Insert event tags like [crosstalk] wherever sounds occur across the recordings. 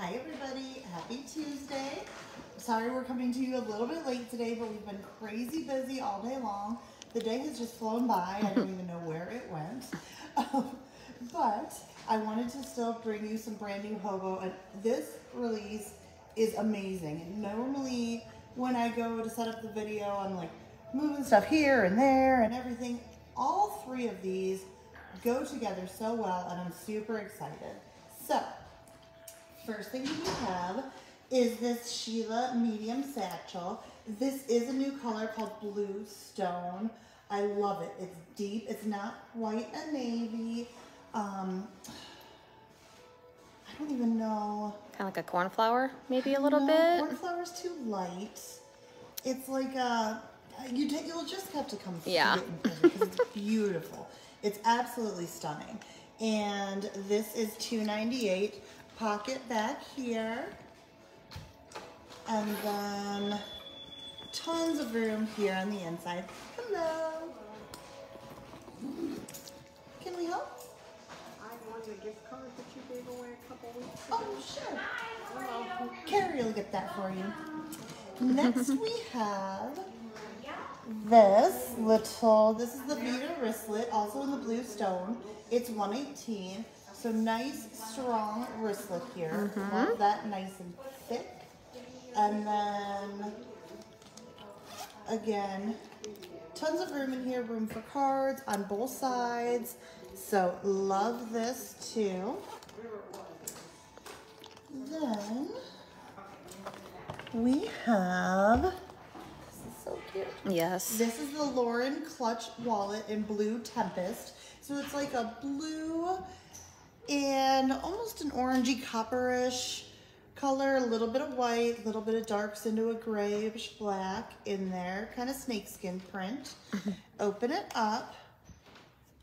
Hi everybody, happy Tuesday. Sorry we're coming to you a little bit late today, but we've been crazy busy all day long. The day has just flown by, I don't even know where it went. Um, but I wanted to still bring you some brand new Hobo, and this release is amazing. Normally when I go to set up the video, I'm like moving stuff here and there and everything. All three of these go together so well, and I'm super excited. So, First thing we have is this Sheila medium satchel. This is a new color called Blue Stone. I love it. It's deep. It's not quite a navy. Um, I don't even know. Kind of like a cornflower, maybe a little no, bit. Cornflower's too light. It's like a, you you'll just have to come yeah. see it because it's beautiful. It's absolutely stunning. And this is 298 pocket back here. And then tons of room here on the inside. Hello. Can we help? I won the gift card that you gave away a couple weeks ago. Oh, sure. Hello. Carrie will get that for you. Next we have this little, this is the Vita wristlet, also in the blue stone. It's 118. So nice, strong wristlet here. Mm -hmm. Love that nice and thick. And then, again, tons of room in here, room for cards on both sides. So love this too. Then we have, this is so cute. Yes. This is the Lauren Clutch wallet in Blue Tempest. So it's like a blue and almost an orangey copperish color, a little bit of white, a little bit of darks into a grayish black in there, kind of snakeskin print. Open it up.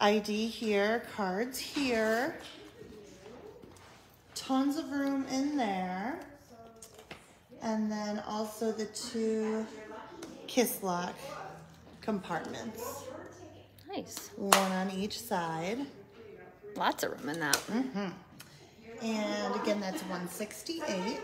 ID here, cards here. Tons of room in there. And then also the two kiss lock compartments. Nice. One on each side. Lots of room in that. Mm -hmm. And again, that's 168.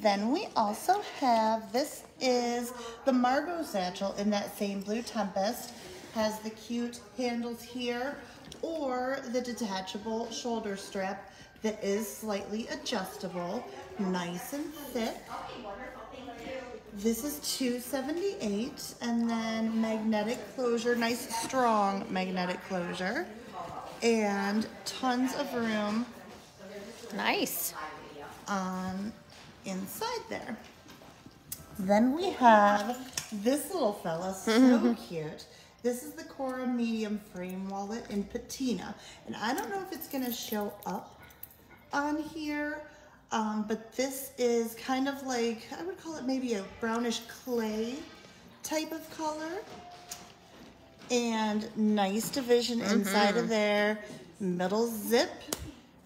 Then we also have, this is the Margot satchel in that same Blue Tempest. Has the cute handles here or the detachable shoulder strap that is slightly adjustable, nice and thick. This is 278 and then magnetic closure, nice strong magnetic closure and tons of room. Nice. On inside there. Then we have this little fella, so [laughs] cute. This is the Cora medium frame wallet in patina. And I don't know if it's gonna show up on here, um, but this is kind of like, I would call it maybe a brownish clay type of color and nice division mm -hmm. inside of there. Middle zip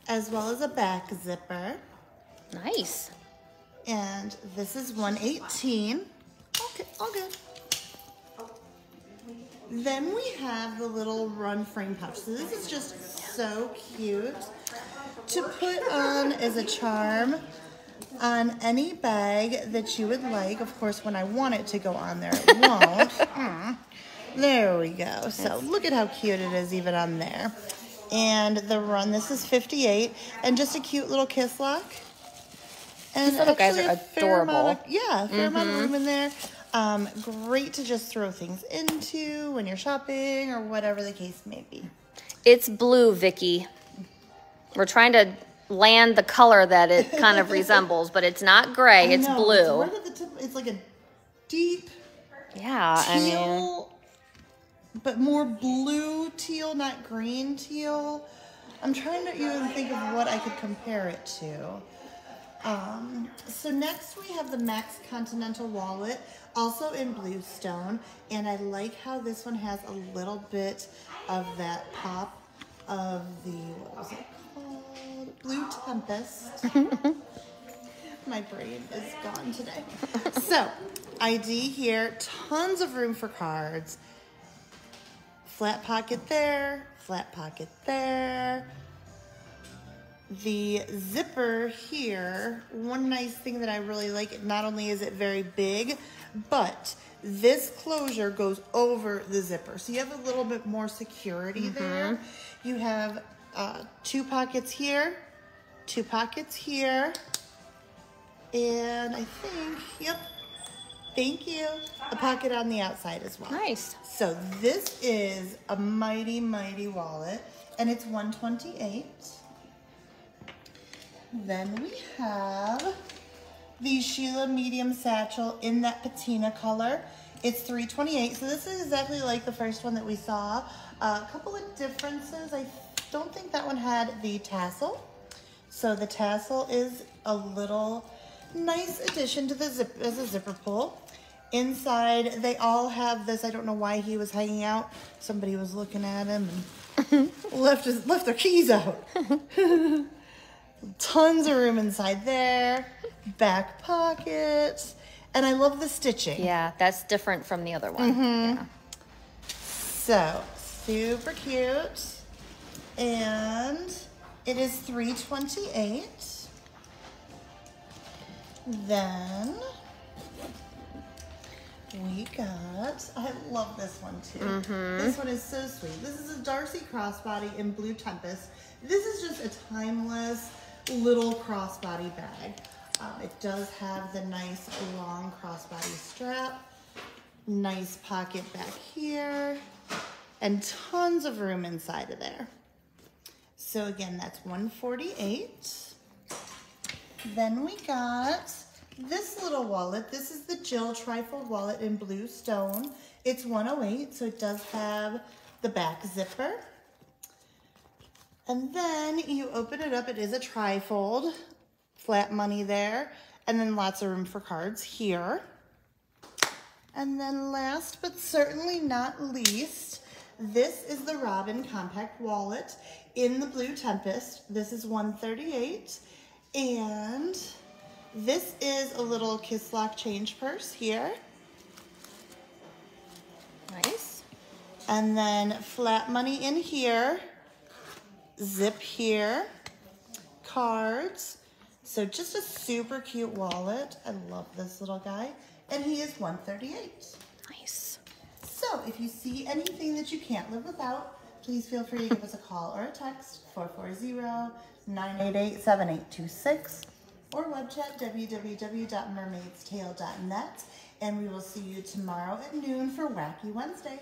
as well as a back zipper. Nice. And this is 118. Okay, all good. Then we have the little run frame pouch. So this is just so cute to put on as a charm on any bag that you would like. Of course, when I want it to go on there, it won't. [laughs] mm. There we go. So look at how cute it is even on there. And the run, this is 58. And just a cute little kiss lock. And These little guys are adorable. Of, yeah, fair mm -hmm. amount of mm-hmm. room in there. Um, great to just throw things into when you're shopping or whatever the case may be. It's blue, Vicky. We're trying to land the color that it kind of [laughs] resembles, but it's not gray, it's blue. It's, it's, like a deep yeah, teal, I mean but more blue teal, not green teal. I'm trying to even think of what I could compare it to. Um, so next we have the Max Continental Wallet, also in bluestone. And I like how this one has a little bit of that pop of the, what was it called? Blue Tempest. [laughs] My brain is gone today. so, ID here, tons of room for cards flat pocket there, flat pocket there. the zipper here, one nice thing that I really like, not only is it very big, but this closure goes over the zipper. So you have a little bit more security there. You have uh, two pockets here, two pockets here, and I think, yep, thank you, a pocket on the outside as well. Nice. So this is a mighty, mighty wallet, and it's 128. Then we have the Sheila medium satchel in that patina color. It's 328, so this is exactly like the first one that we saw. a couple of differences. I don't think that one had the tassel. So the tassel is a little nice addition to the zip as a zipper pull. Inside, they all have this. I don't know why he was hanging out. Somebody was looking at him and [laughs] left his, left their keys out. [laughs] Tons of room inside there. Back pockets. And I love the stitching. Yeah, that's different from the other one. Mm-hmm. Yeah. So, super cute. And it is 328. Then we got, I love this one too. This one is so sweet. This is a Darcy crossbody in Blue Tempest. This is just a timeless little crossbody bag. Um, it does have the nice long crossbody strap, nice pocket back here, and tons of room inside of there. So again, that's 148. Then we got this little wallet. This is the Jill Trifold wallet in blue stone. It's 108, so it does have the back zipper. And then you open it up, it is a trifold, flat money there, and then lots of room for cards here. And then last but certainly not least, this is the Robin Compact Wallet in the Blue Tempest. This is 138 and this is a little kiss lock change purse here. Nice. And then flat money in here, zip here, cards. So just a super cute wallet. I love this little guy. And he is 138. Nice. So if you see anything that you can't live without, please feel free to give us a call or a text 440-988-7826 or web chat www.mermaidstale.net and we will see you tomorrow at noon for Wacky Wednesday.